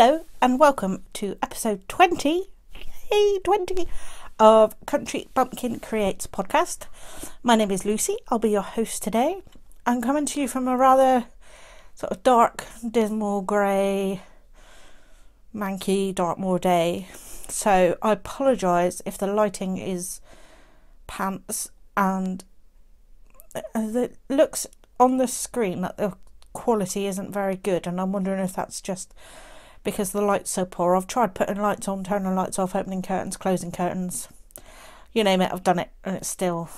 Hello and welcome to episode 20, hey, 20 of Country Bumpkin Creates podcast. My name is Lucy. I'll be your host today. I'm coming to you from a rather sort of dark, dismal, grey, manky Dartmoor day. So I apologise if the lighting is pants and uh, it looks on the screen that the quality isn't very good and I'm wondering if that's just because the light's so poor. I've tried putting lights on, turning lights off, opening curtains, closing curtains. You name it, I've done it and it still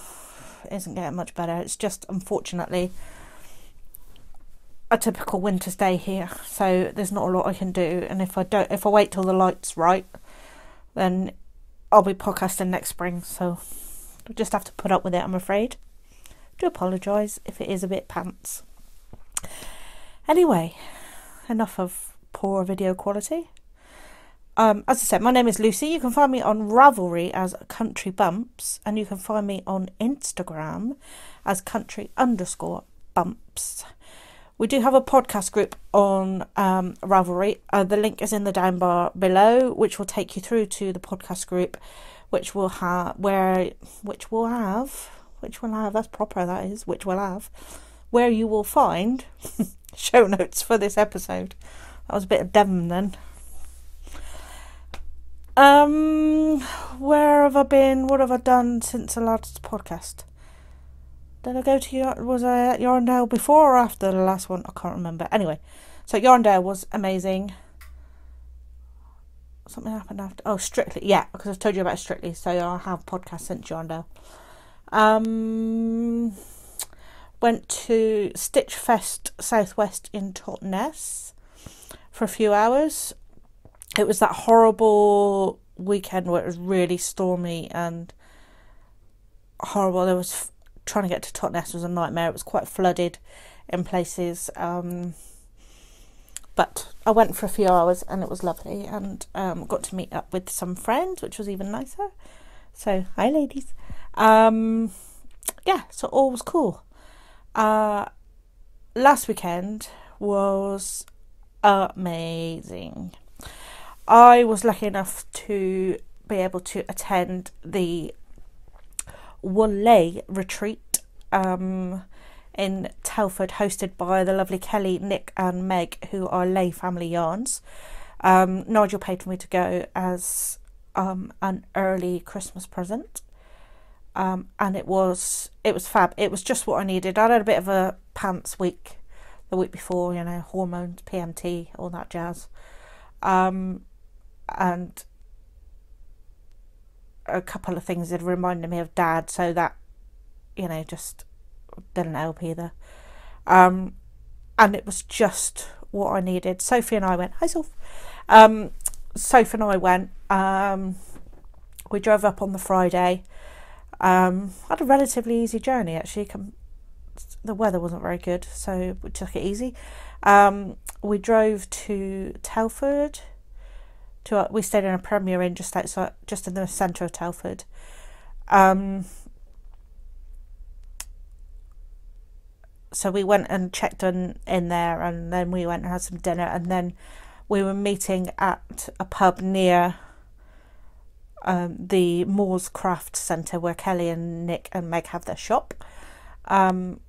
isn't getting much better. It's just unfortunately a typical winter's day here, so there's not a lot I can do. And if I don't, if I wait till the light's right, then I'll be podcasting next spring. So I just have to put up with it. I'm afraid. Do apologise if it is a bit pants. Anyway, enough of poor video quality. Um, as I said, my name is Lucy. You can find me on Ravelry as Country Bumps, and you can find me on Instagram as Country underscore Bumps. We do have a podcast group on um, Ravelry. Uh, the link is in the down bar below, which will take you through to the podcast group, which will have where which will have which will have that's proper that is which will have where you will find show notes for this episode. That was a bit of Devon then. Um, where have I been? What have I done since the last podcast? Did I go to your? Was I at Yarndale before or after the last one? I can't remember. Anyway, so Yarndale was amazing. Something happened after. Oh, Strictly, yeah, because I've told you about Strictly, so I have podcast since Yarndale. Um, went to Stitch Fest Southwest in Totnes for a few hours. It was that horrible weekend where it was really stormy and horrible. There was trying to get to Totnes was a nightmare. It was quite flooded in places. Um, but I went for a few hours and it was lovely and um, got to meet up with some friends, which was even nicer. So, hi, ladies. Um, yeah, so all was cool. Uh, last weekend was amazing. I was lucky enough to be able to attend the Woolay retreat um, in Telford, hosted by the lovely Kelly, Nick, and Meg, who are Lay Family Yarns. Um, Nigel paid for me to go as um, an early Christmas present, um, and it was it was fab. It was just what I needed. I had a bit of a pants week the week before, you know, hormones, PMT, all that jazz. Um, and a couple of things that reminded me of dad, so that, you know, just didn't help either. Um, and it was just what I needed. Sophie and I went, hi, Soph. Um, Sophie and I went, um, we drove up on the Friday. Um, had a relatively easy journey actually, the weather wasn't very good, so we took it easy. Um, we drove to Telford. To we stayed in a Premier Inn just outside, just in the centre of Telford. Um, so we went and checked in in there, and then we went and had some dinner, and then we were meeting at a pub near um, the Maws Craft Centre where Kelly and Nick and Meg have their shop. Um,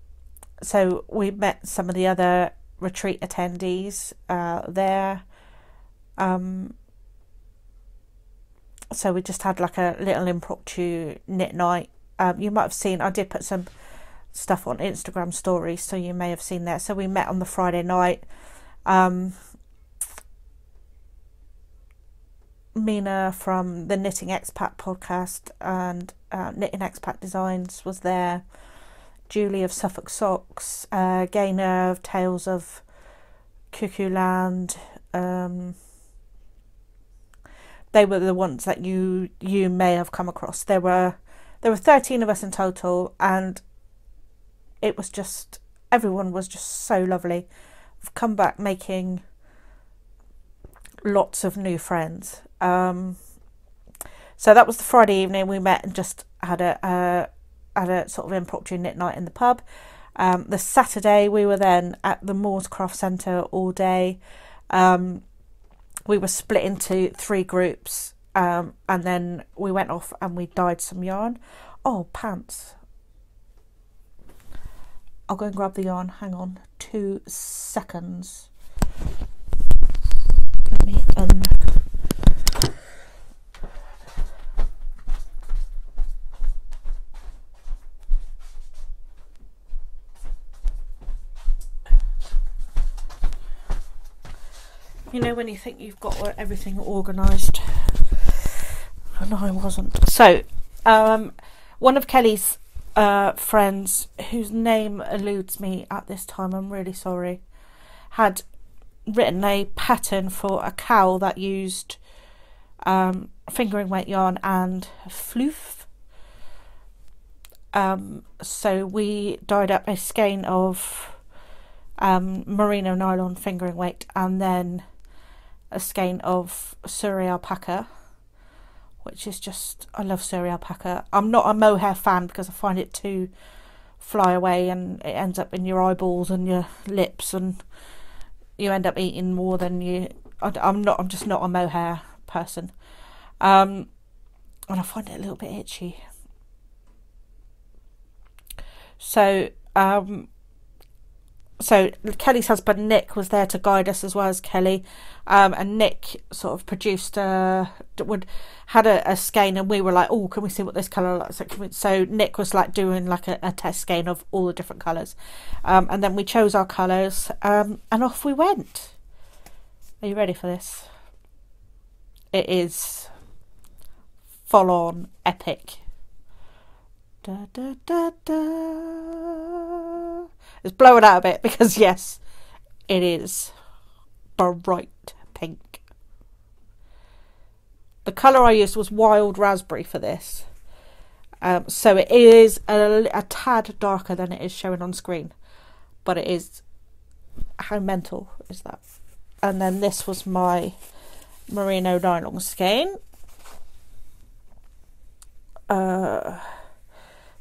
so we met some of the other retreat attendees uh, there. Um, so we just had like a little impromptu knit night. Um, you might have seen I did put some stuff on Instagram stories, so you may have seen that. So we met on the Friday night. Um, Mina from the Knitting Expat podcast and uh, Knitting Expat Designs was there. Julie of Suffolk Socks, uh, of Tales of Cuckoo Land. Um, they were the ones that you you may have come across. There were there were thirteen of us in total, and it was just everyone was just so lovely. I've come back making lots of new friends. Um, so that was the Friday evening. We met and just had a, a had a sort of impromptu knit night in the pub. Um, the Saturday we were then at the Maws Craft Centre all day. Um, we were split into three groups, um, and then we went off and we dyed some yarn. Oh, pants! I'll go and grab the yarn. Hang on, two seconds. Let me un. You know when you think you've got everything organised, and I wasn't. So, um, one of Kelly's uh, friends, whose name eludes me at this time, I'm really sorry, had written a pattern for a cowl that used um, fingering weight yarn and floof. Um, so we dyed up a skein of um, merino nylon fingering weight and then a skein of Suri alpaca, which is just, I love Suri alpaca. I'm not a mohair fan because I find it too fly away and it ends up in your eyeballs and your lips and you end up eating more than you. I, am not, I'm just not a mohair person. Um, and I find it a little bit itchy. So, um, so Kelly's husband Nick was there to guide us as well as Kelly, um, and Nick sort of produced a would had a, a skein, and we were like, oh, can we see what this color looks like? So Nick was like doing like a, a test skein of all the different colors, um, and then we chose our colors, um, and off we went. Are you ready for this? It is full on epic. Da, da, da, da. Let's blow it out a bit because, yes, it is bright pink. The colour I used was wild raspberry for this. Um, so it is a, a tad darker than it is showing on screen. But it is. How mental is that? And then this was my merino nylon skein. Uh,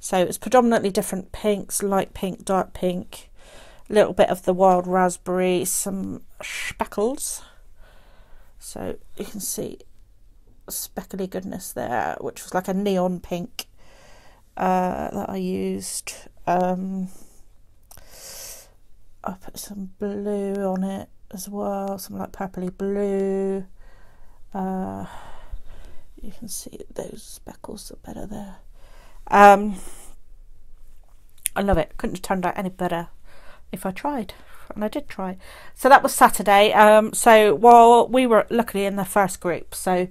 so it's predominantly different pinks, light pink, dark pink, a little bit of the wild raspberry, some speckles. So you can see speckly goodness there, which was like a neon pink uh, that I used. Um, I put some blue on it as well, some like purpley blue. Uh, you can see those speckles are better there. Um, I love it. Couldn't have turned out any better if I tried. And I did try. So that was Saturday. Um, so while we were luckily in the first group, so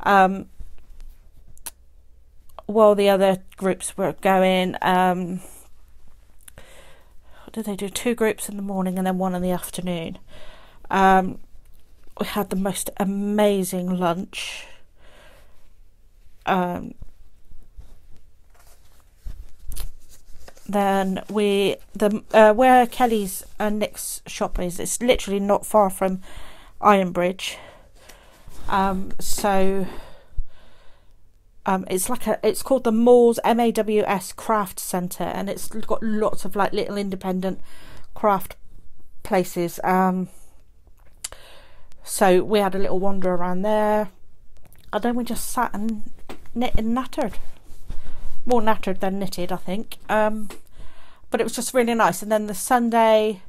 um, while the other groups were going, um, did they do? Two groups in the morning and then one in the afternoon. Um, we had the most amazing lunch. Um, then we the uh, where Kelly's and Nick's shop is. It's literally not far from Ironbridge. Um, so um, it's like a it's called the Maws M A W S Craft Centre, and it's got lots of like little independent craft places. Um, so we had a little wander around there, and then we just sat and knit and nattered more nattered than knitted, I think. Um, but it was just really nice. And then the Sunday,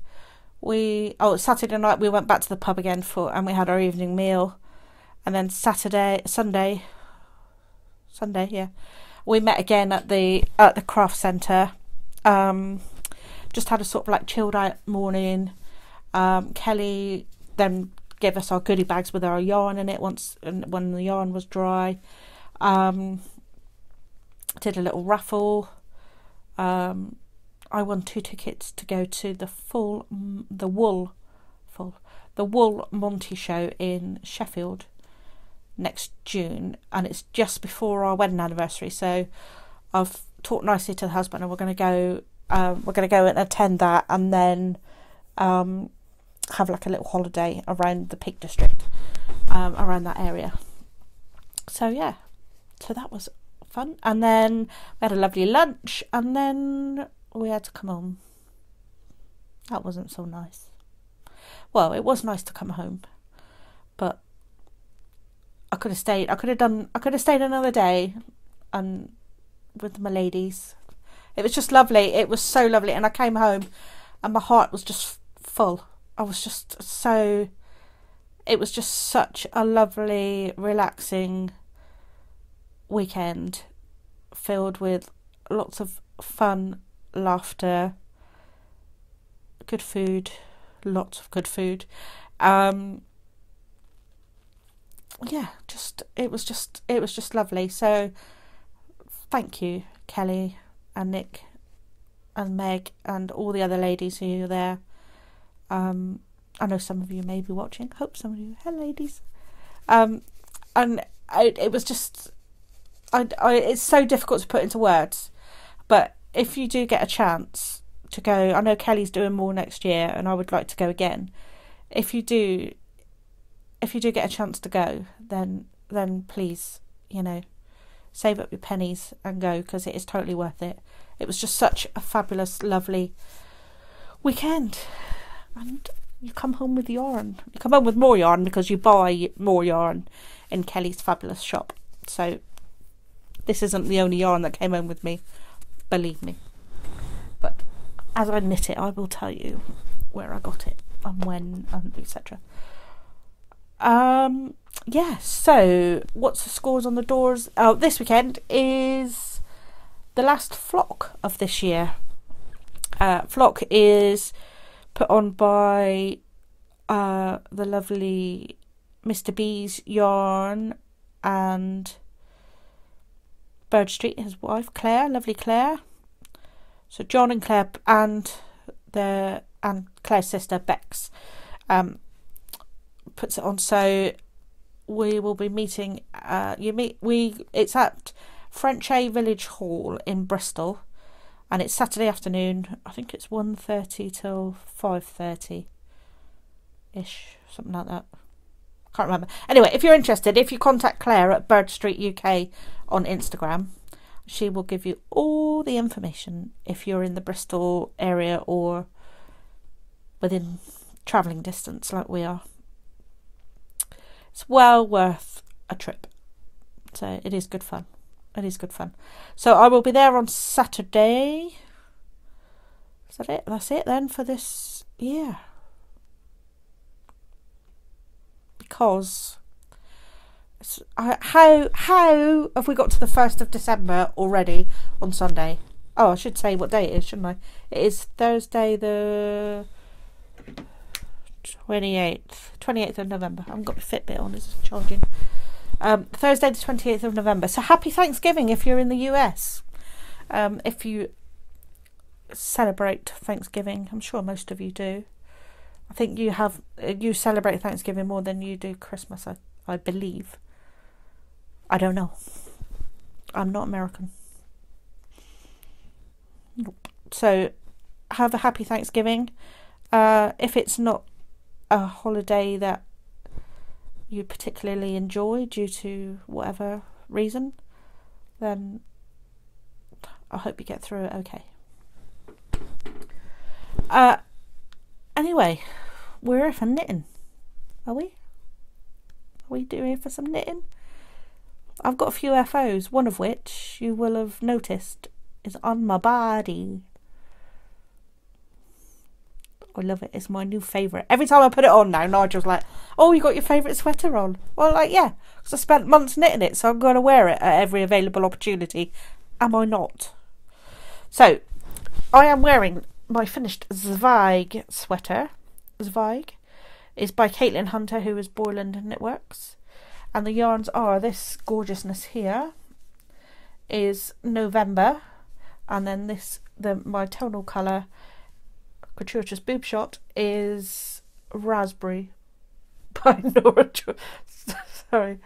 we oh Saturday night we went back to the pub again for and we had our evening meal, and then Saturday Sunday, Sunday yeah, we met again at the at the craft centre. Um, just had a sort of like chilled out morning. Um, Kelly then gave us our goodie bags with our yarn in it once and when the yarn was dry. Um, did a little raffle. Um, I won two tickets to go to the full, the wool, full, the wool Monty show in Sheffield next June, and it's just before our wedding anniversary. So I've talked nicely to the husband, and we're going to go. Um, we're going to go and attend that, and then um, have like a little holiday around the Peak District, um, around that area. So yeah, so that was fun. And then we had a lovely lunch, and then we had to come home. That wasn't so nice. Well, it was nice to come home, but I could have stayed. I could have done. I could have stayed another day, and with my ladies. It was just lovely. It was so lovely, and I came home, and my heart was just full. I was just so. It was just such a lovely, relaxing weekend, filled with lots of fun, laughter, good food, lots of good food. Um, yeah, just it was just it was just lovely. So thank you, Kelly and Nick and Meg and all the other ladies who were there. Um, I know some of you may be watching. Hope some of you, hello ladies. Um, and I, it was just, I, I, it's so difficult to put into words, but if you do get a chance to go, I know Kelly's doing more next year, and I would like to go again. If you do, if you do get a chance to go, then then please, you know, save up your pennies and go because it is totally worth it. It was just such a fabulous, lovely weekend, and you come home with yarn. You come home with more yarn because you buy more yarn in Kelly's fabulous shop. So this isn't the only yarn that came home with me, believe me. But as I knit it, I will tell you where I got it and when and etc. Um, yeah, so what's the scores on the doors? Oh, this weekend is the last flock of this year. Uh, flock is put on by uh, the lovely Mr. B's yarn and Bird Street, his wife Claire, lovely Claire. So John and Claire and the and Claire's sister Bex um, puts it on. So we will be meeting. Uh, you meet we. It's at Frenchay Village Hall in Bristol, and it's Saturday afternoon. I think it's 1.30 till five thirty, ish, something like that. Can't remember. Anyway, if you're interested, if you contact Claire at Bird Street UK on Instagram, she will give you all the information if you're in the Bristol area or within travelling distance like we are. It's well worth a trip. So it is good fun. It is good fun. So I will be there on Saturday. Is that it? That's it then for this year. Because how how have we got to the first of December already on Sunday? Oh, I should say what day it is, shouldn't I? It is Thursday the 28th, 28th of November. I haven't got my Fitbit on, it's charging. Um, Thursday, the 28th of November. So happy Thanksgiving if you're in the US. Um, if you celebrate Thanksgiving, I'm sure most of you do. I think you have you celebrate Thanksgiving more than you do Christmas. I, I believe. I don't know. I'm not American. Nope. So, have a happy Thanksgiving. Uh, if it's not a holiday that you particularly enjoy due to whatever reason, then I hope you get through it okay. Uh, anyway, we're here for knitting, are we? Are we doing for some knitting? I've got a few FOs, one of which you will have noticed is on my body. I love it. It's my new favourite. Every time I put it on now, Nigel's like, "Oh, you got your favourite sweater on?" Well, like, yeah, because I spent months knitting it, so I'm going to wear it at every available opportunity. Am I not? So, I am wearing my finished Zweig sweater. Zweig is by Caitlin Hunter, who is Boyland Knitworks, and the yarns are this gorgeousness here is November, and then this the my tonal colour gratuitous boob shot is Raspberry by Nora. Sorry.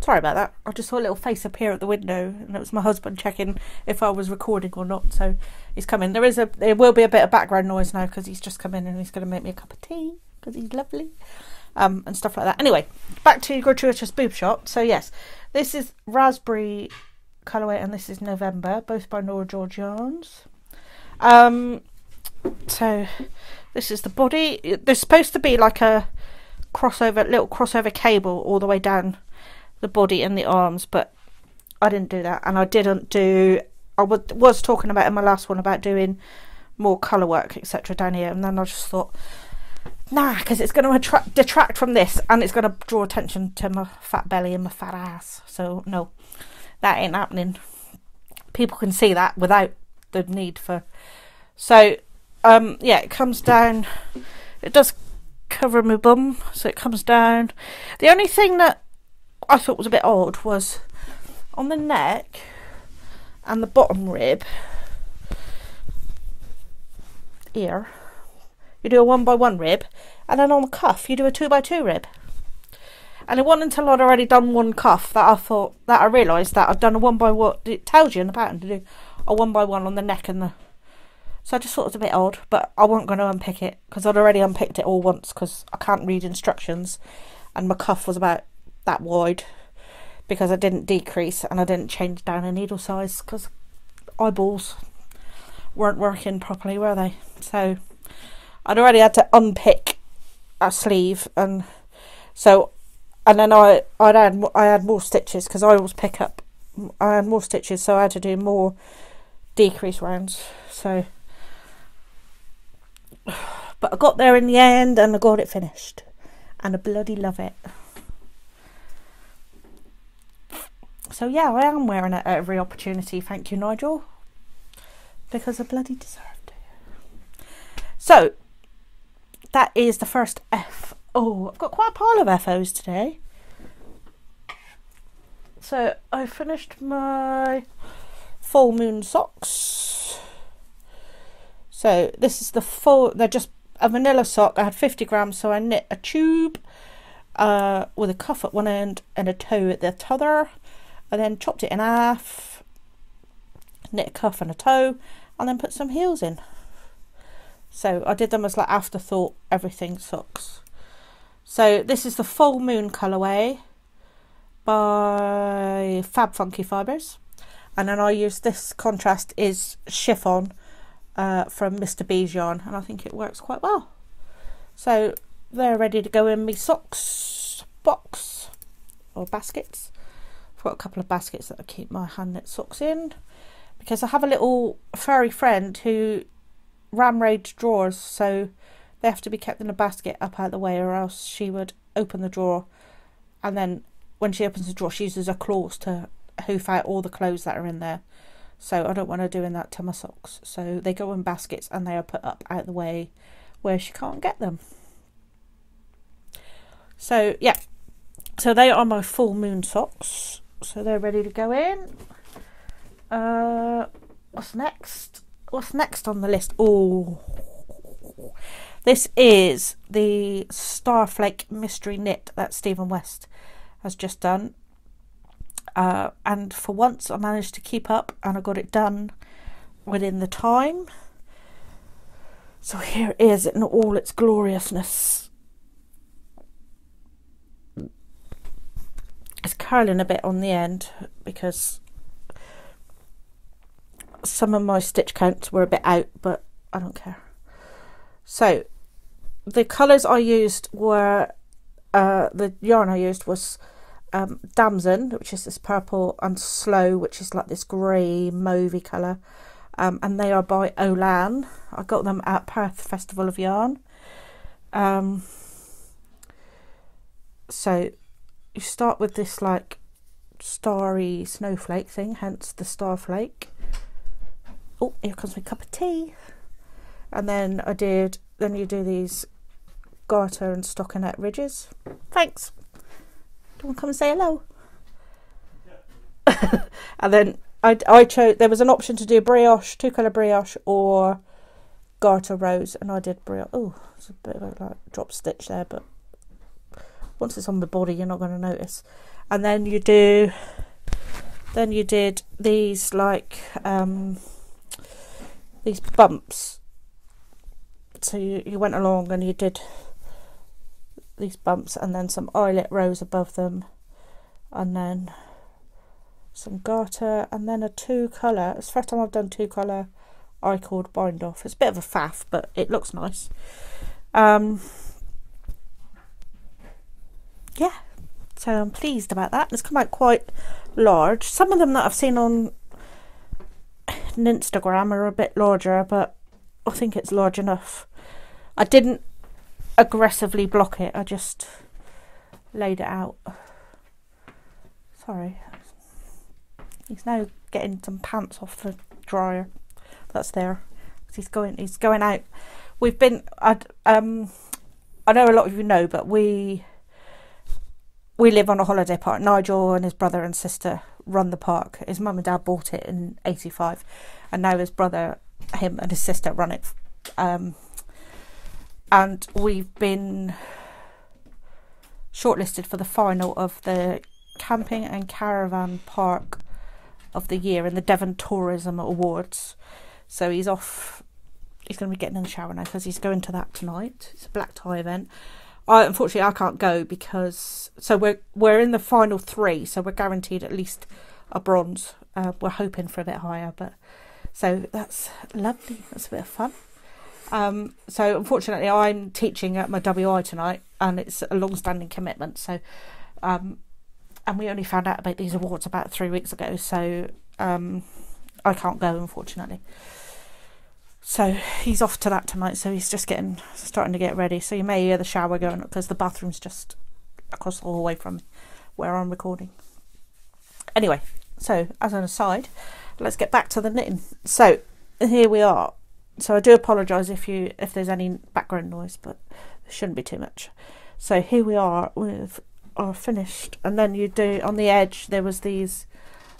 Sorry about that. I just saw a little face appear at the window, and it was my husband checking if I was recording or not. So he's coming. There is a, there will be a bit of background noise now because he's just come in and he's going to make me a cup of tea because he's lovely, um, and stuff like that. Anyway, back to gratuitous boob shot. So yes, this is raspberry colorway, and this is November, both by Nora George Yarns. Um, so this is the body. There's supposed to be like a crossover little crossover cable all the way down the body and the arms, but I didn't do that, and I didn't do. I was was talking about in my last one about doing more colour work, etc. down here, and then I just thought, nah, because it's going to detract from this, and it's going to draw attention to my fat belly and my fat ass. So no, that ain't happening. People can see that without the need for. So, um, yeah, it comes down. It does cover my bum, so it comes down. The only thing that I thought was a bit odd was on the neck and the bottom rib here you do a one by one rib and then on the cuff you do a two by two rib and it wasn't until I'd already done one cuff that I thought that I realised that I'd done a one by one it tells you in the pattern to do a one by one on the neck and the so I just thought it was a bit odd but I wasn't going to unpick it because I'd already unpicked it all once because I can't read instructions and my cuff was about that wide because I didn't decrease and I didn't change down a needle size because eyeballs weren't working properly, were they? So I'd already had to unpick a sleeve and so and then I I'd had I had more stitches because I always pick up I had more stitches so I had to do more decrease rounds so but I got there in the end and I got it finished and I bloody love it. So yeah, I am wearing it at every opportunity. Thank you, Nigel, because I bloody deserved it. So that is the first F. Oh, I've got quite a pile of FOs today. So I finished my full moon socks. So this is the full. They're just a vanilla sock. I had 50 grams, so I knit a tube uh, with a cuff at one end and a toe at the other. I then chopped it in half, knit a cuff and a toe, and then put some heels in. So I did them as like afterthought everything sucks. So this is the full moon colorway by Fab Funky Fibres. And then I use this contrast is chiffon uh, from Mr. B's yarn and I think it works quite well. So they're ready to go in my socks box or baskets I've got a couple of baskets that I keep my hand knit socks in because I have a little furry friend who ramrod drawers so they have to be kept in a basket up out of the way or else she would open the drawer. And then when she opens the drawer she uses her claws to hoof out all the clothes that are in there. So I don't want her doing that to my socks. So they go in baskets and they are put up out of the way where she can't get them. So yeah. So they are my full moon socks. So they're ready to go in. Uh, what's next? What's next on the list? Oh, this is the Starflake Mystery Knit that Stephen West has just done. Uh, and for once, I managed to keep up and I got it done within the time. So here it is in all its gloriousness. it's curling a bit on the end because some of my stitch counts were a bit out but I don't care. So the colours I used were uh, the yarn I used was um, Damson which is this purple and Slow which is like this grey mauvey colour. Um, and they are by Olan. I got them at Perth Festival of Yarn. Um, so you start with this like starry snowflake thing, hence the starflake. Oh, here comes my cup of tea. And then I did, then you do these garter and stockinette ridges. Thanks. Do you want to come and say hello? And then I, I chose, there was an option to do brioche, two colour brioche or garter rows, and I did brioche. Oh, it's a bit of a like drop stitch there, but once it's on the body you're not going to notice and then you do then you did these like um, these bumps. So you, you went along and you did these bumps and then some eyelet rows above them and then some garter and then a two colour it's the first time I've done two colour I cord bind off. It's a bit of a faff but it looks nice. Um, yeah, so I'm pleased about that. It's come out quite large. Some of them that I've seen on Instagram are a bit larger, but I think it's large enough. I didn't aggressively block it, I just laid it out. Sorry. He's now getting some pants off the dryer. That's there. He's going he's going out. We've been I um I know a lot of you know, but we we live on a holiday park. Nigel and his brother and sister run the park. His mum and dad bought it in '85, and now his brother, him and his sister run it. Um, and we've been shortlisted for the final of the camping and caravan park of the year in the Devon Tourism Awards. So he's off. He's going to be getting in the shower now because he's going to that tonight. It's a black tie event. I unfortunately I can't go because so we're we're in the final three, so we're guaranteed at least a bronze. Uh, we're hoping for a bit higher, but so that's lovely. That's a bit of fun. Um, so unfortunately, I'm teaching at my WI tonight, and it's a long-standing commitment. So, um, and we only found out about these awards about three weeks ago, so um, I can't go unfortunately. So he's off to that tonight. So he's just getting starting to get ready. So you may hear the shower going up because the bathroom's just across the hallway from where I'm recording. Anyway, so as an aside, let's get back to the knitting. So here we are. So I do apologise if you if there's any background noise, but there shouldn't be too much. So here we are with our finished, and then you do on the edge there was these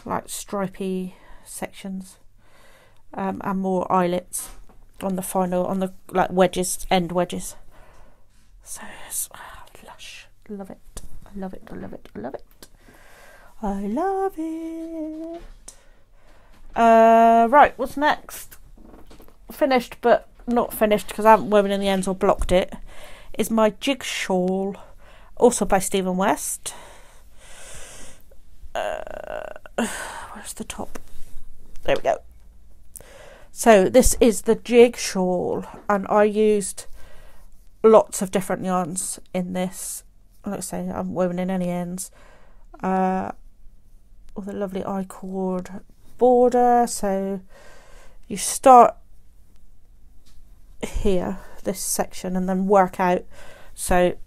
like stripy sections um, and more eyelets on the final on the like wedges end wedges. So it's oh, lush. Love it. I love it. I love it. I love it. I love it. Uh right what's next? Finished but not finished because i haven't woven in the ends or blocked it is my jig shawl also by stephen west. Uh, where's the top? There we go so this is the jig shawl and I used lots of different yarns in this. Like I say, I'm woven in any ends. Uh, with a lovely I-cord border. So you start here, this section, and then work out. So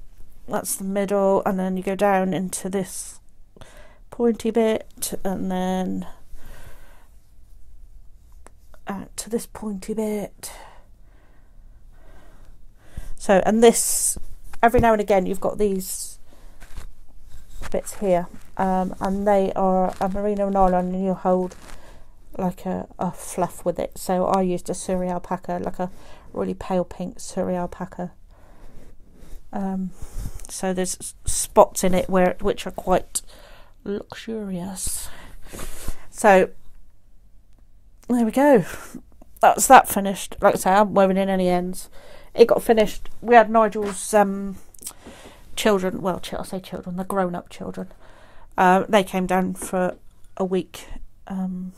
that's the middle, and then you go down into this pointy bit, and then uh, to this pointy bit. So, and this, every now and again, you've got these bits here, um, and they are a merino nylon, and you hold like a, a fluff with it. So I used a Suri alpaca, like a really pale pink Suri alpaca. Um, so there's spots in it where which are quite luxurious. So there we go. That's that finished. Like I say, I haven't woven in any ends. It got finished. We had Nigel's um, children. Well, I say children, the grown-up children. Uh, they came down for a week. Um,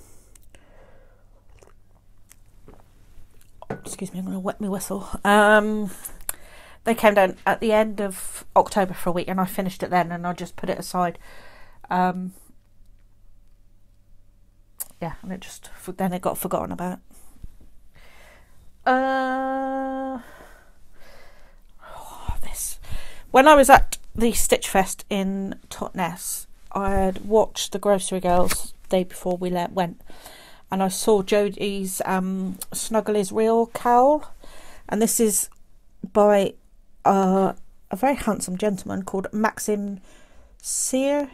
excuse me, I'm going to wet my whistle. Um, they came down at the end of October for a week, and I finished it then, and I just put it aside. Um, yeah, and it just then it got forgotten about. Uh, oh, this when I was at the Stitch Fest in Totnes, I had watched the Grocery Girls day before we let, went, and I saw Jodie's um, Snuggle is Real cowl, and this is by uh, a very handsome gentleman called Maxim Cyr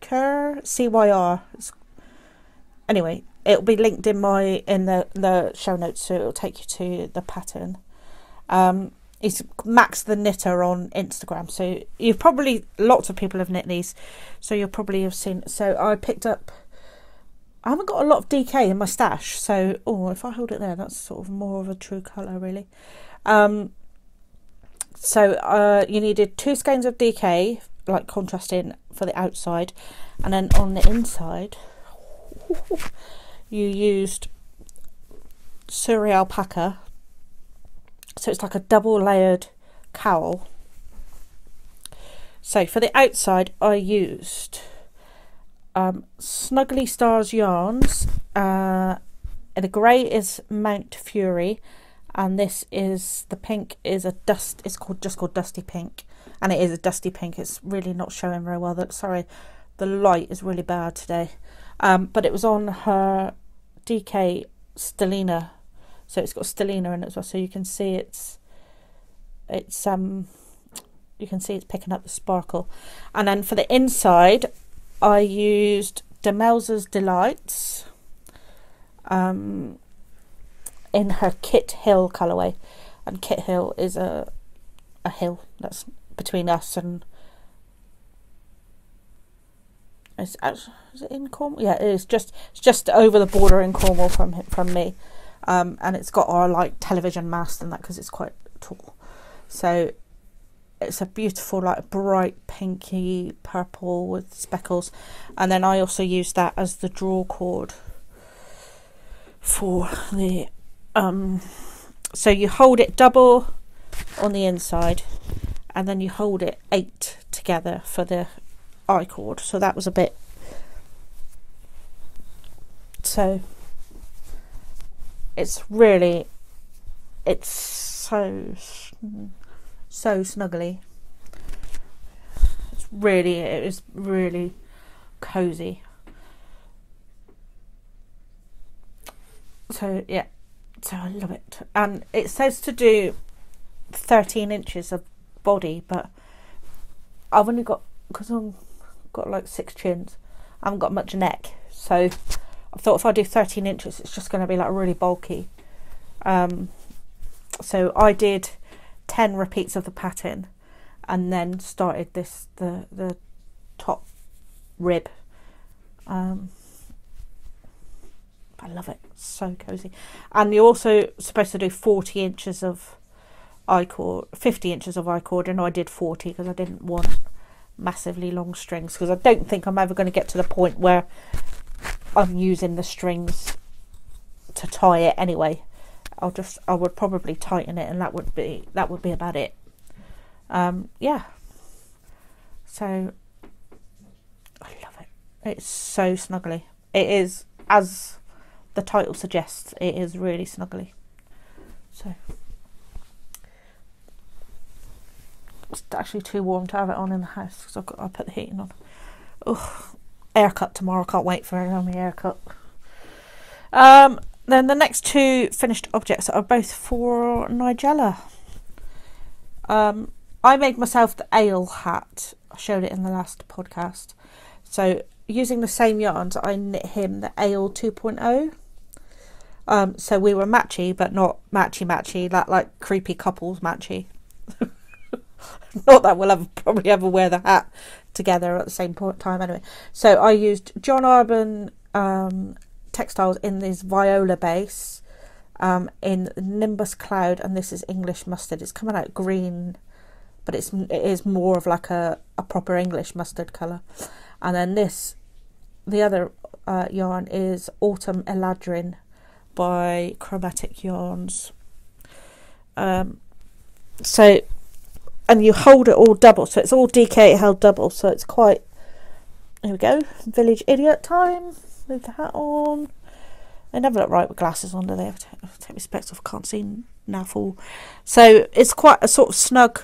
Cyr C Y R. It's anyway, it'll be linked in my in the the show notes, so it'll take you to the pattern. Um, it's Max the Knitter on Instagram, so you've probably lots of people have knit these, so you'll probably have seen. So I picked up. I haven't got a lot of DK in my stash, so oh, if I hold it there, that's sort of more of a true colour, really. Um, so uh, you needed two skeins of DK, like contrasting for the outside, and then on the inside you used Suri alpaca. So it's like a double layered cowl. So for the outside, I used um, Snuggly Stars yarns. Uh, the grey is Mount Fury, and this is the pink is a dust. It's called just called Dusty Pink, and it is a dusty pink. It's really not showing very well. That sorry, the light is really bad today. Um, but it was on her DK Stellina, so it's got Stellina in it as well. So you can see it's it's um you can see it's picking up the sparkle. And then for the inside, I used Demelza's Delights um, in her Kit Hill colourway. And Kit Hill is a a hill that's between us and is, is it in Cornwall? Yeah, it is just it's just over the border in Cornwall from from me, um, and it's got our like television mast and that because it's quite tall. So it's a beautiful like bright pinky purple with speckles and then I also use that as the draw cord for the um so you hold it double on the inside and then you hold it eight together for the I cord so that was a bit so it's really it's so so snuggly. It's really, it is really cozy. So yeah, so I love it. And it says to do 13 inches of body, but I've only got, because I've got like six chins, I haven't got much neck. So I thought if I do 13 inches, it's just going to be like really bulky. Um, so I did 10 repeats of the pattern and then started this the the top rib. Um, I love it. So cozy. And you're also supposed to do 40 inches of I cord 50 inches of I cord and I did 40 because I didn't want massively long strings because I don't think I'm ever going to get to the point where I'm using the strings to tie it anyway I'll just I would probably tighten it and that would be that would be about it. Um, yeah. So I love it. It's so snuggly. It is as the title suggests, it is really snuggly. So it's actually too warm to have it on in the house because I've got I put the heating on. Oh, haircut tomorrow. Can't wait for a haircut. Um, then the next two finished objects are both for Nigella. Um, I made myself the ale hat. I showed it in the last podcast. So using the same yarns, I knit him the ale 2.0. Um, so we were matchy, but not matchy matchy, that like creepy couples matchy. not that we'll ever probably ever wear the hat together at the same point time anyway. So I used John Arbon um, textiles in this viola base um, in Nimbus Cloud, and this is English mustard. It's coming out green, but it's it is more of like a, a proper English mustard colour. And then this, the other uh, yarn is Autumn Eladrin by Chromatic Yarns. Um, so, and you hold it all double, so it's all DK held double, so it's quite. Here we go, Village Idiot time. Move the hat on. I never look right with glasses on, do they? Take my specs off, can't see now full. So it's quite a sort of snug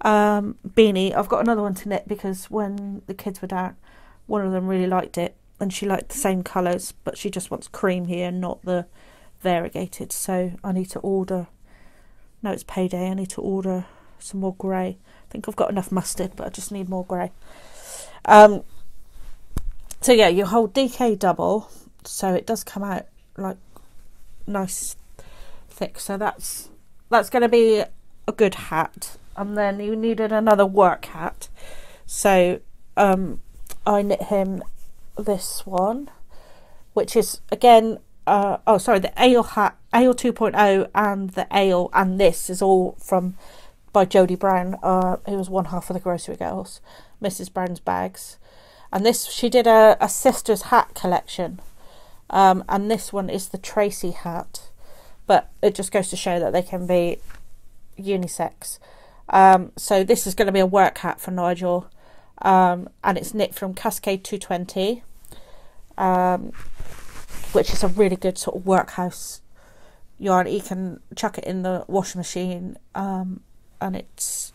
um, beanie. I've got another one to knit because when the kids were down, one of them really liked it and she liked the same colours, but she just wants cream here, not the variegated. So I need to order. No, it's payday. I need to order some more grey. I think I've got enough mustard, but I just need more grey. Um, so yeah, you hold DK double, so it does come out like nice thick. So that's that's going to be a good hat. And then you needed another work hat. So um, I knit him this one, which is again, uh, oh sorry, the ale hat, ale 2.0 and the ale and this is all from by Jodie Brown, uh, who was one half of the Grocery Girls, Mrs. Brown's Bags. And this, she did a, a sister's hat collection um, and this one is the Tracy hat, but it just goes to show that they can be unisex. Um, so this is going to be a work hat for Nigel, um, and it's knit from Cascade 220, um, which is a really good sort of workhouse yarn. You can chuck it in the washing machine, um, and it's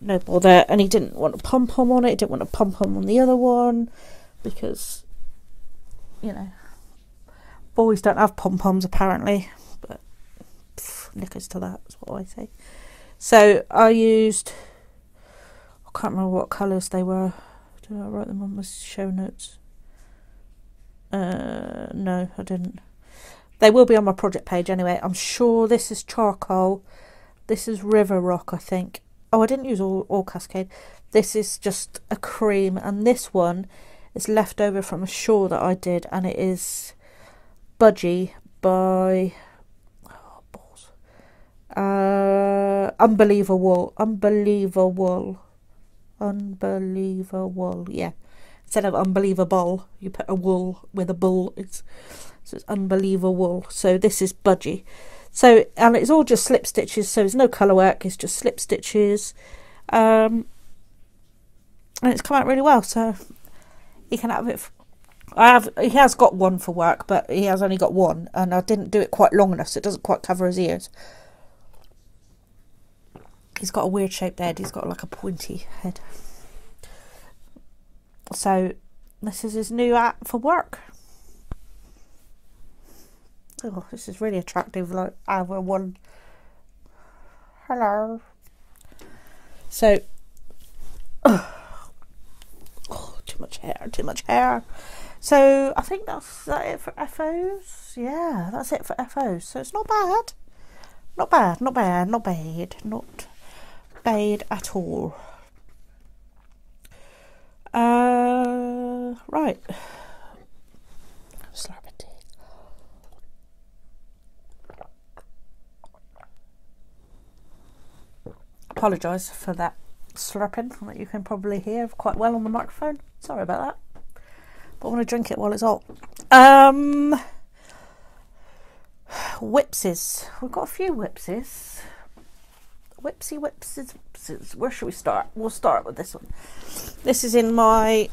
no bother. And he didn't want a pom pom on it. He didn't want a pom pom on the other one because, you know, boys don't have pom poms apparently. But pff, knickers to that is what I say. So I used, I can't remember what colours they were. Did I write them on my show notes? Uh, no, I didn't. They will be on my project page anyway. I'm sure this is charcoal. This is River Rock, I think. Oh, I didn't use all, all Cascade. This is just a cream, and this one is left over from a shawl that I did, and it is Budgie by uh, unbelievable, unbelievable, unbelievable. Yeah, instead of unbelievable, you put a wool with a bull. It's so it's unbelievable. So this is budgie. So and it's all just slip stitches. So there's no colour work. It's just slip stitches, um, and it's come out really well. So he can have it. I have. He has got one for work, but he has only got one, and I didn't do it quite long enough, so it doesn't quite cover his ears. He's got a weird shaped head. He's got like a pointy head. So this is his new app for work. Oh, this is really attractive. Like our one. Hello. So. Oh, too much hair. Too much hair. So I think that's that it for FOs. Yeah, that's it for FOs. So it's not bad. Not bad. Not bad. Not bad. Not bad at all. Uh, right. Apologise for that slurping that you can probably hear quite well on the microphone. Sorry about that. But I want to drink it while it's hot. Um, whipses. We've got a few whipses whipsy whipsies. Where should we start? We'll start with this one. This is in my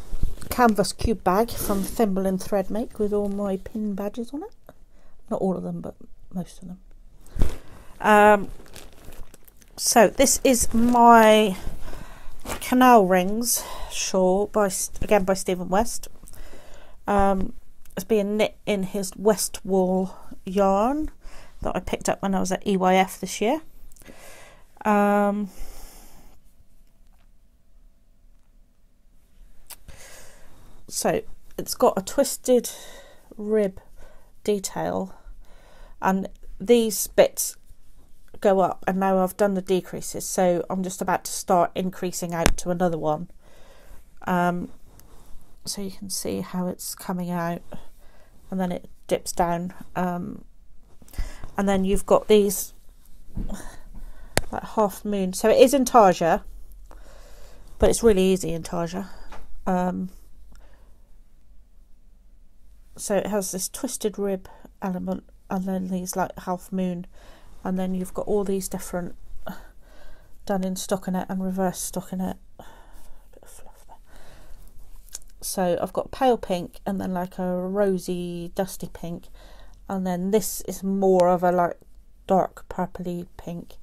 canvas cube bag from Thimble and Thread Make with all my pin badges on it. Not all of them, but most of them. Um, so this is my canal rings shawl by again by Stephen West. Um, it's being knit in his West Wall yarn that I picked up when I was at EYF this year. Um, so it's got a twisted rib detail and these bits go up and now I've done the decreases so I'm just about to start increasing out to another one um, so you can see how it's coming out and then it dips down um, and then you've got these like half moon. So it is in intarsia, but it's really easy intarsia. Um, so it has this twisted rib element, and then these like half moon, and then you've got all these different done in stockinette and reverse stockinette. So I've got pale pink and then like a rosy dusty pink, and then this is more of a like dark purpley pink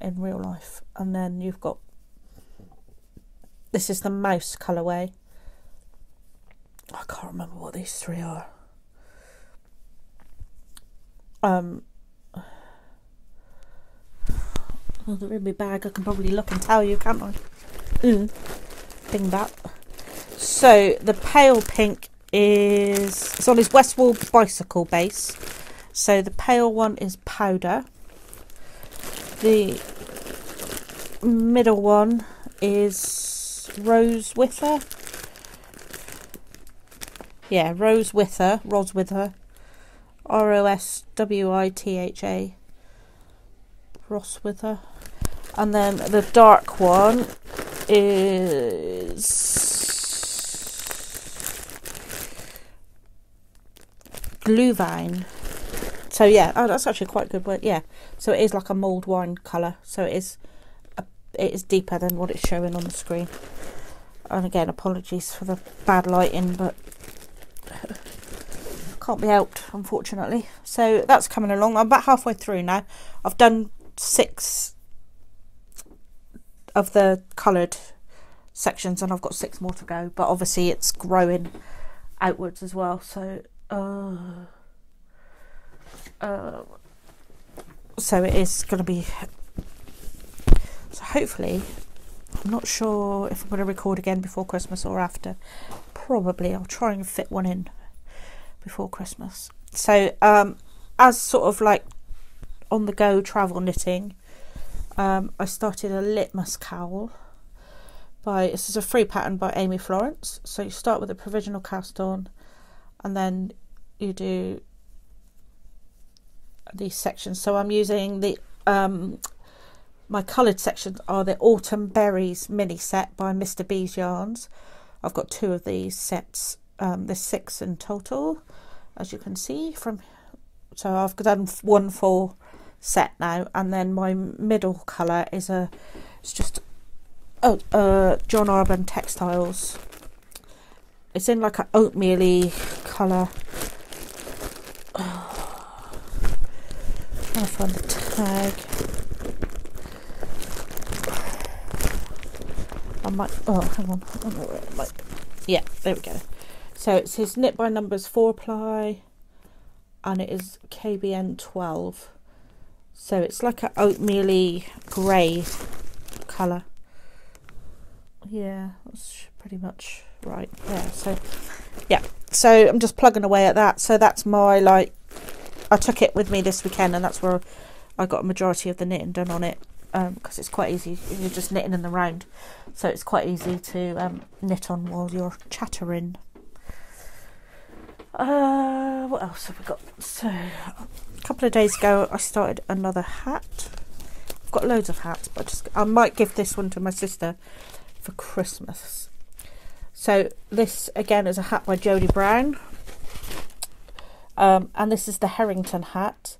in real life. And then you've got this is the mouse colourway. I can't remember what these three are. Um, well, they're in my bag. I can probably look and tell you, can't I? Mm. Thing that. So the pale pink is it's on his Westwall bicycle base. So the pale one is powder. The middle one is Rose Wither. Yeah, Rose Wither, Ros Wither. R O S W I T H A. Ross Wither. And then the dark one is Glühwein. So yeah, oh, that's actually quite a good word. Yeah, so it is like a mulled wine colour. So it is it is deeper than what it's showing on the screen. And again, apologies for the bad lighting, but can't be helped, unfortunately. So that's coming along. I'm about halfway through now. I've done six of the coloured sections and I've got six more to go. But obviously it's growing outwards as well. So, uh, uh, so it is going to be. So hopefully, I'm not sure if I'm going to record again before Christmas or after. Probably I'll try and fit one in before Christmas. So, um, as sort of like on the go travel knitting, um, I started a litmus cowl by this is a free pattern by Amy Florence. So you start with a provisional cast on, and then you do these sections. So I'm using the um, my coloured sections are the Autumn Berries mini set by Mr B's Yarns. I've got two of these sets. Um, there's six in total, as you can see from. So I've done one full set now, and then my middle colour is a. It's just oh, uh, John Arbon Textiles. It's in like an oatmeal colour. Oh. To find the tag. I might. Oh, hang on. I don't know where it might. Yeah, there we go. So it says knit by numbers four ply, and it is KBN twelve. So it's like an oatmeal grey colour yeah, that's pretty much right there. So, yeah, so I'm just plugging away at that. So that's my, like, I took it with me this weekend and that's where I got a majority of the knitting done on it because um, it's quite easy. You're just knitting in the round. So it's quite easy to um, knit on while you're chattering. Uh, what else have we got? So, a couple of days ago, I started another hat. I've got loads of hats, but I just I might give this one to my sister for Christmas. So this again is a hat by Jodie Brown. Um, and this is the Harrington hat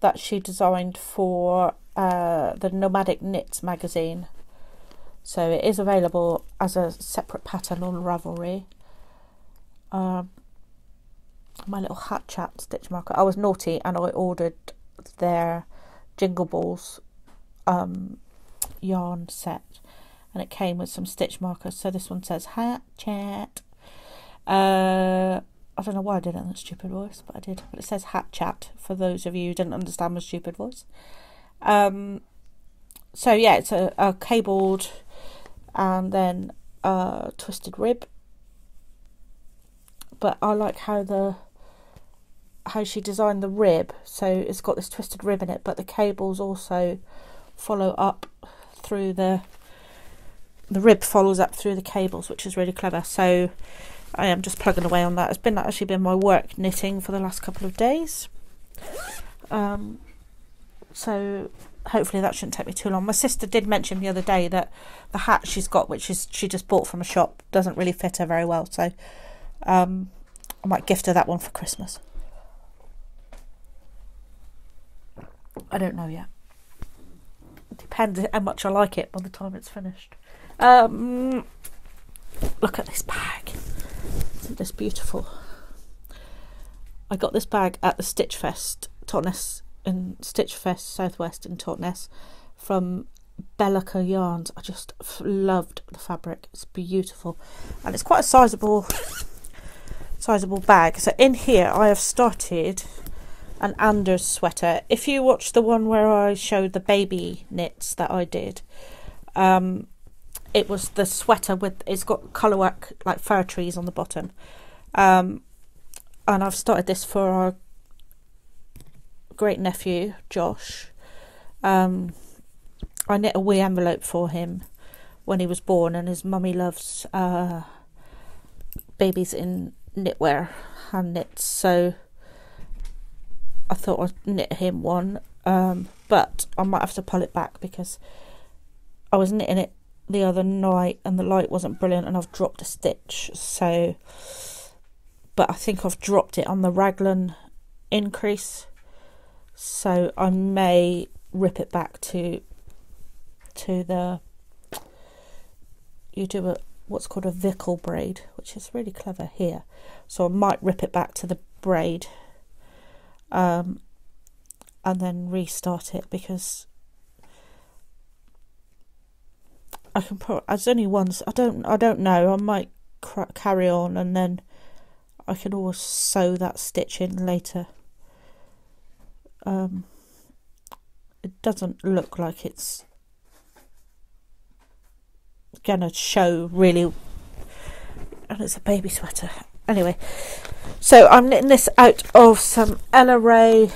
that she designed for uh, the Nomadic Knits magazine. So it is available as a separate pattern on Ravelry. Um, my little hat chat stitch marker. I was naughty and I ordered their Jingle Balls um, yarn set and it came with some stitch markers. So this one says hat chat. Uh, I don't know why I did it in that stupid voice, but I did. But it says hat chat for those of you who didn't understand my stupid voice. Um, so yeah, it's a, a cabled and then a twisted rib. But I like how the how she designed the rib. So it's got this twisted rib in it, but the cables also follow up through the the rib follows up through the cables, which is really clever. So I am just plugging away on that. It's been actually been my work knitting for the last couple of days. Um, so hopefully that shouldn't take me too long. My sister did mention the other day that the hat she's got, which is she just bought from a shop, doesn't really fit her very well. So um, I might gift her that one for Christmas. I don't know yet. Depends how much I like it by the time it's finished. Um, look at this bag. Isn't this beautiful? I got this bag at the Stitch Fest, Totnes, in Stitch Fest Southwest in Totnes from Bellica Yarns. I just loved the fabric. It's beautiful, and it's quite a sizable, sizable bag. So in here, I have started an Anders sweater. If you watch the one where I showed the baby knits that I did, um, it was the sweater with it's got colour work like fir trees on the bottom. Um, and I've started this for our great nephew Josh. Um, I knit a wee envelope for him when he was born, and his mummy loves uh, babies in knitwear, hand knits. So I thought I'd knit him one, um, but I might have to pull it back because I was knitting it the other night and the light wasn't brilliant and I've dropped a stitch so but I think I've dropped it on the raglan increase so I may rip it back to to the you do a what's called a Vikkel braid, which is really clever here. So I might rip it back to the braid um, and then restart it because I can put. There's only once. I don't. I don't know. I might carry on and then I can always sew that stitch in later. Um, it doesn't look like it's gonna show really and it's a baby sweater anyway so I'm knitting this out of some Ella Rae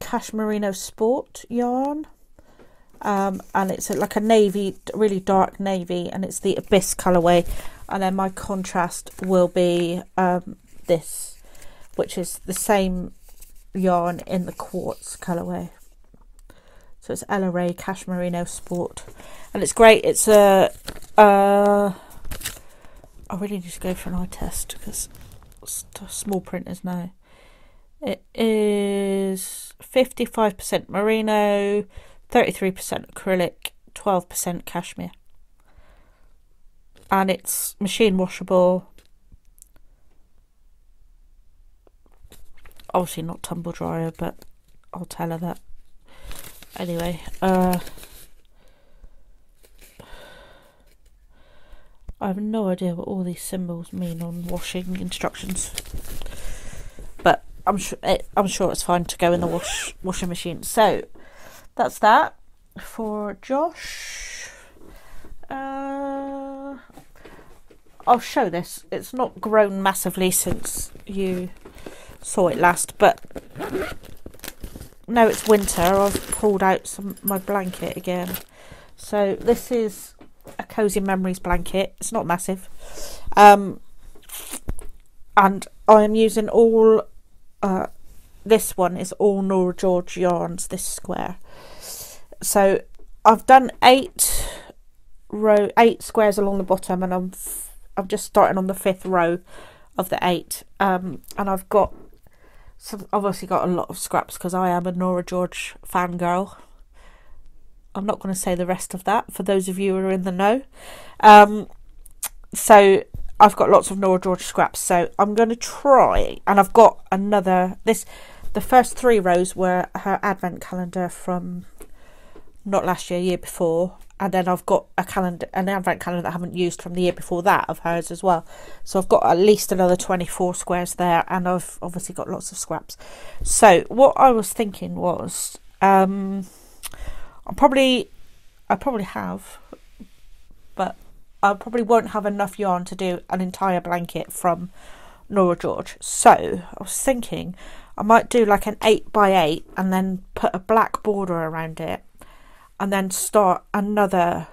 Cashmerino Sport yarn. Um, and it's like a navy really dark navy and it's the abyss colorway. And then my contrast will be um, this which is the same yarn in the quartz colorway. So it's Ella Rae Cashmerino Sport. And it's great. It's a uh, I really need to go for an eye test because small print is now it is 55% merino 33% acrylic 12% cashmere. And it's machine washable. Obviously not tumble dryer but I'll tell her that. Anyway uh, I have no idea what all these symbols mean on washing instructions but I'm sure it, I'm sure it's fine to go in the wash washing machine so that's that for Josh uh, I'll show this. It's not grown massively since you saw it last, but now it's winter, I've pulled out some my blanket again. So this is a Cozy Memories blanket. It's not massive. Um, and I am using all, uh, this one is all Nora George yarns, this square. So I've done eight row, eight squares along the bottom and I'm I'm just starting on the fifth row of the eight, um, and I've got some. Obviously, got a lot of scraps because I am a Nora George fangirl. I'm not going to say the rest of that for those of you who are in the know. Um, so I've got lots of Nora George scraps. So I'm going to try, and I've got another. This, the first three rows were her advent calendar from not last year, year before, and then I've got a calendar, an advent calendar that I haven't used from the year before that of hers as well. So I've got at least another 24 squares there, and I've obviously got lots of scraps. So what I was thinking was, um, I probably, I probably have, but I probably won't have enough yarn to do an entire blanket from Nora George. So I was thinking I might do like an eight by eight and then put a black border around it and then start another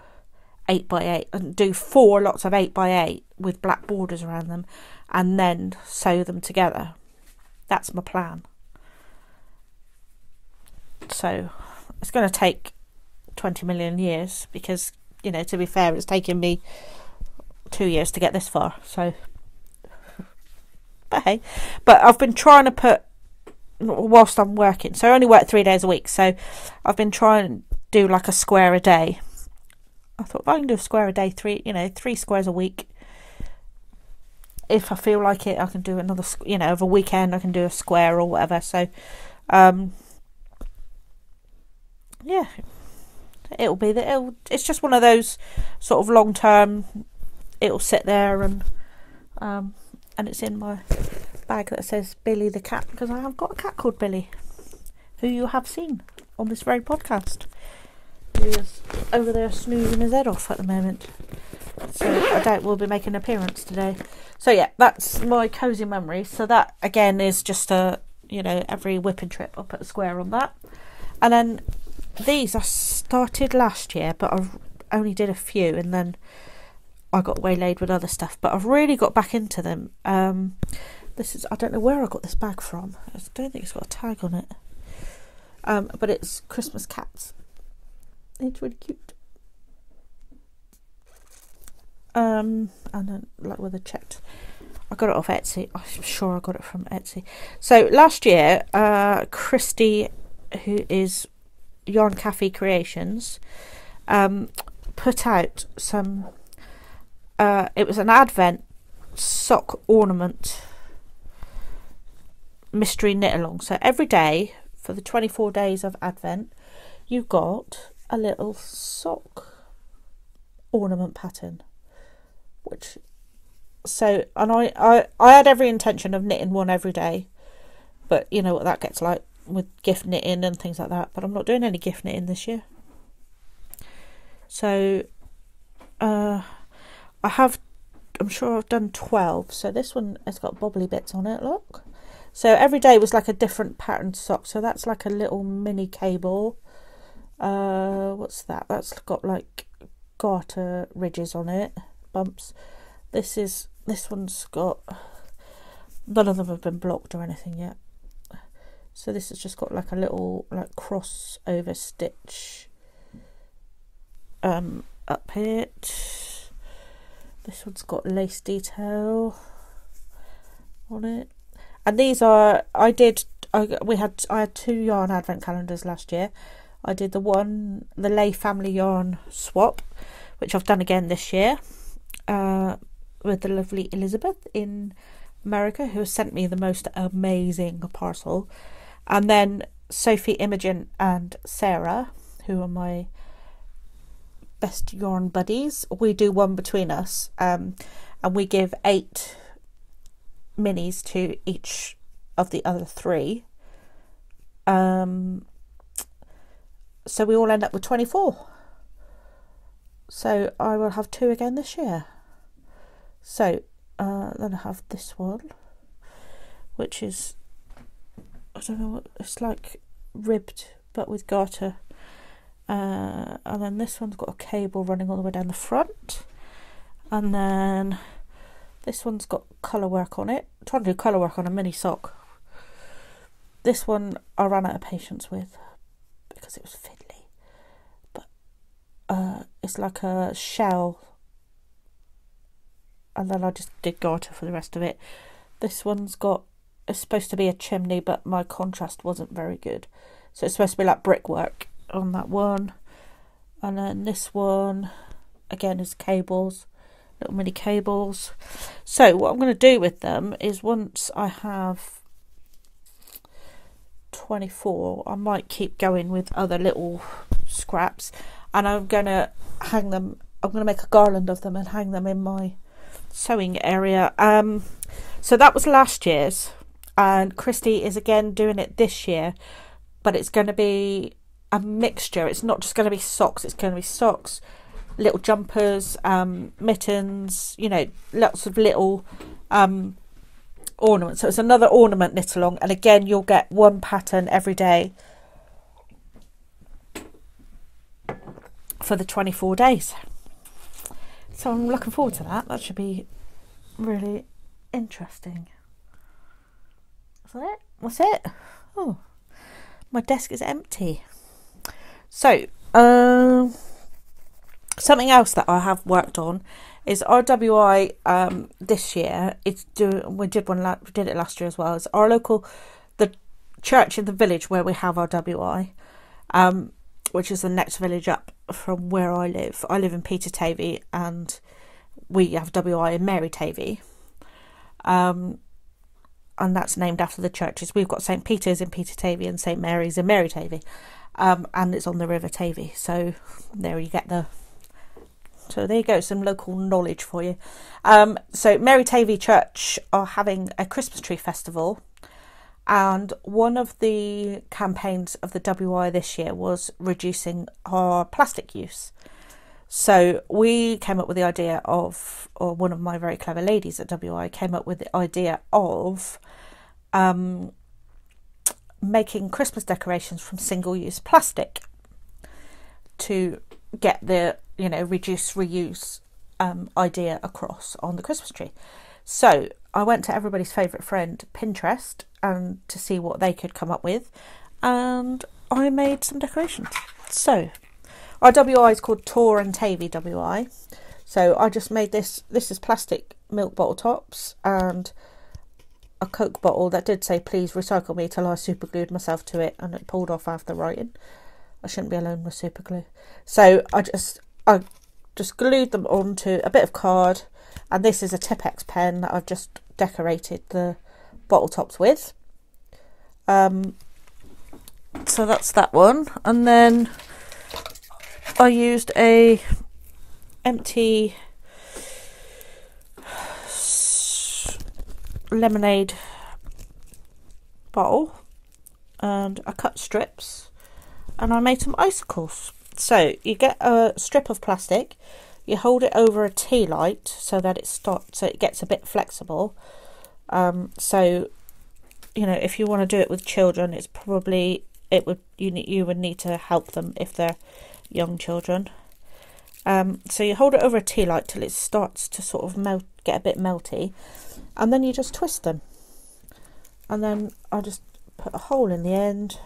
8 by 8 and do four lots of 8 by 8 with black borders around them and then sew them together. That's my plan. So it's going to take 20 million years because, you know, to be fair, it's taken me two years to get this far. So, but hey, but I've been trying to put whilst I'm working. So I only work three days a week. So I've been trying to do like a square a day. I thought if I can do a square a day, three you know three squares a week. If I feel like it, I can do another you know of a weekend. I can do a square or whatever. So, um, yeah, it'll be that. It'll, it's just one of those sort of long term. It'll sit there and um, and it's in my bag that says Billy the cat because I have got a cat called Billy, who you have seen on this very podcast who is over there snoozing his head off at the moment. So I doubt we'll be making an appearance today. So yeah, that's my cozy memory. So that again is just a you know every whipping trip I'll put a square on that, and then these I started last year, but I only did a few, and then I got waylaid with other stuff. But I've really got back into them. Um, this is I don't know where I got this bag from. I don't think it's got a tag on it. Um, but it's Christmas cats. It's really cute. Um, and then like with a checked. I got it off Etsy. I'm sure I got it from Etsy. So last year, uh, Christy, who is Yarn Cafe Creations, um, put out some. Uh, it was an Advent sock ornament mystery knit along. So every day for the 24 days of Advent, you got a little sock ornament pattern, which so and I, I I had every intention of knitting one every day, but you know what that gets like with gift knitting and things like that. But I'm not doing any gift knitting this year. So, uh, I have. I'm sure I've done twelve. So this one has got bobbly bits on it. Look. So every day was like a different patterned sock. So that's like a little mini cable. Uh, what's that? That's got like garter ridges on it, bumps. This is this one's got none of them have been blocked or anything yet. So this has just got like a little like cross over stitch um up it. This one's got lace detail on it. And these are I did I we had I had two yarn advent calendars last year. I did the one the Lay Family Yarn swap, which I've done again this year, uh, with the lovely Elizabeth in America, who has sent me the most amazing parcel, and then Sophie, Imogen, and Sarah, who are my best yarn buddies. We do one between us, um, and we give eight minis to each of the other three. Um, so we all end up with 24. So I will have two again this year. So uh, then I have this one, which is, I don't know what, it's like ribbed but with garter. Uh, and then this one's got a cable running all the way down the front. And then this one's got colour work on it. I'm trying to do colour work on a mini sock. This one I ran out of patience with because it was fiddly. But uh, it's like a shell. And then I just did garter for the rest of it. This one's got, it's supposed to be a chimney, but my contrast wasn't very good. So it's supposed to be like brickwork on that one. And then this one, again, is cables little mini cables. So what I'm going to do with them is once I have 24, I might keep going with other little scraps and I'm going to hang them, I'm going to make a garland of them and hang them in my sewing area. Um, so that was last year's and Christy is again doing it this year, but it's going to be a mixture. It's not just going to be socks, it's going to be socks, little jumpers, um, mittens, you know, lots of little um, ornaments. So it's another ornament knit along, and again, you'll get one pattern every day for the 24 days. So I'm looking forward to that. That should be really interesting. Is that it? What's it? Oh, my desk is empty. So, um, Something else that I have worked on is our WI um, this year. It's do we did one we did it last year as well. It's our local the church in the village where we have our WI, um, which is the next village up from where I live. I live in Peter Tavy and we have WI in Mary Tavy. Um, and that's named after the churches. We've got St Peter's in Peter Tavy and St Mary's in Mary Tavy. Um, and it's on the River Tavy. So there you get the so there you go, some local knowledge for you. Um, so Mary Tavy Church are having a Christmas tree festival, and one of the campaigns of the WI this year was reducing our plastic use. So we came up with the idea of, or one of my very clever ladies at WI came up with the idea of um, making Christmas decorations from single use plastic to get the you know reduce reuse um, idea across on the Christmas tree. So I went to everybody's favourite friend Pinterest and to see what they could come up with, and I made some decorations. So our WI is called Tor and Tavy WI. So I just made this. This is plastic milk bottle tops and a Coke bottle that did say please recycle me till I super glued myself to it and it pulled off after writing. I shouldn't be alone with super glue. So I just I just glued them onto a bit of card, and this is a Tipp-Ex pen that I've just decorated the bottle tops with. Um, so that's that one, and then I used a empty lemonade bottle and I cut strips and I made some icicles. So you get a strip of plastic, you hold it over a tea light so that it starts so it gets a bit flexible. Um, so you know if you want to do it with children, it's probably it would you you would need to help them if they're young children. Um, so you hold it over a tea light till it starts to sort of melt, get a bit melty, and then you just twist them. And then I just put a hole in the end.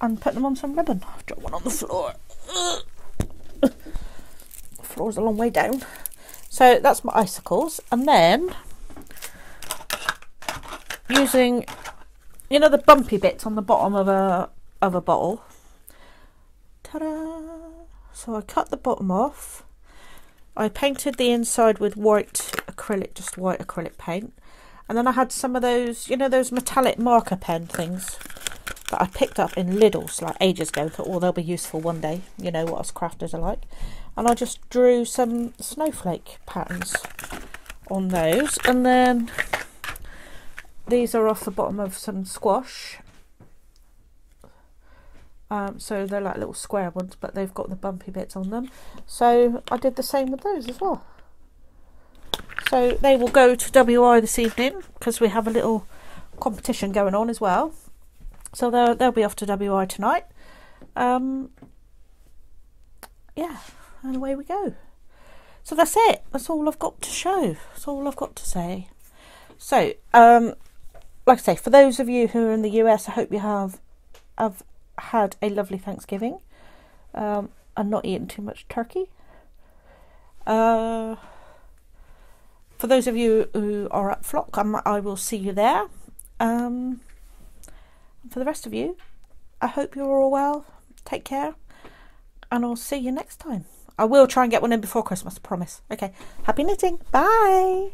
And put them on some ribbon. I've dropped one on the floor. the floor's a long way down. So that's my icicles. And then using you know the bumpy bits on the bottom of a of a bottle. Ta-da! So I cut the bottom off. I painted the inside with white acrylic, just white acrylic paint. And then I had some of those, you know, those metallic marker pen things that I picked up in Lidl's like ages ago. Thought, oh, they'll be useful one day. You know what us crafters are like. And I just drew some snowflake patterns on those. And then these are off the bottom of some squash. Um, so they're like little square ones, but they've got the bumpy bits on them. So I did the same with those as well. So they will go to WI this evening because we have a little competition going on as well. So they'll, they'll be off to WI tonight. Um, yeah, and away we go. So that's it. That's all I've got to show. That's all I've got to say. So, um, like I say, for those of you who are in the US, I hope you have have had a lovely Thanksgiving um, and not eaten too much turkey. Uh, for those of you who are at Flock, I'm, i will see you there. Um, for the rest of you, I hope you're all well. Take care, and I'll see you next time. I will try and get one in before Christmas, I promise. Okay, happy knitting. Bye.